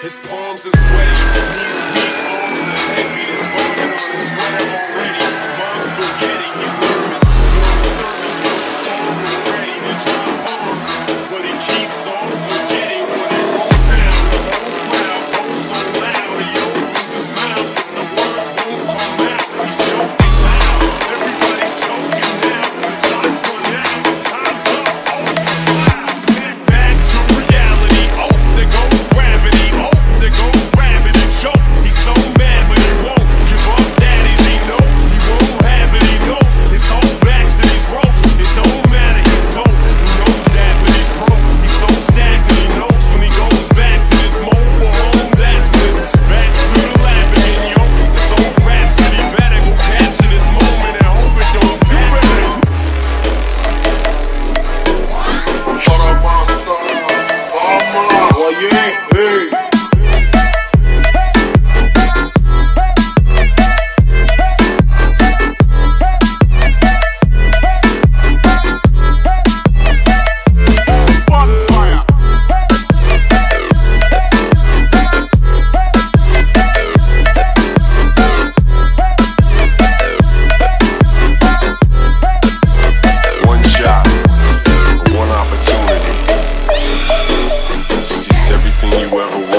His palms are sweaty, knees weak. you ever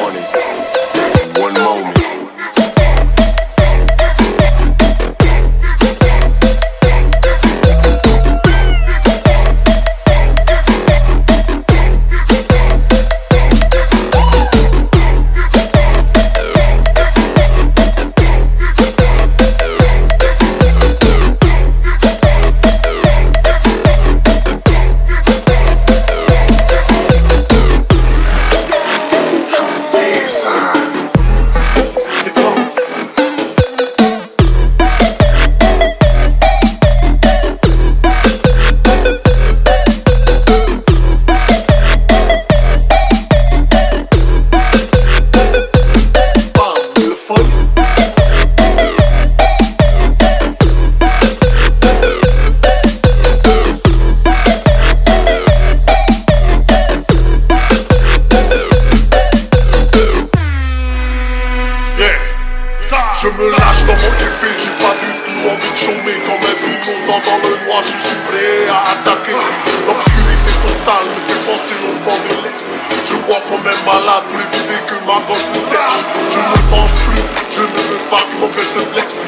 Je me lâche dans mon effet J'ai pas du tout envie de chômer. Comme un bulldozan dans le noir Je suis prêt à attaquer. L'obscurité totale me fait penser au banc de l'Est. Je crois comme un malade Plus d'idées que ma gauche me sert Je ne pense plus, je ne veux pas que mon se blesse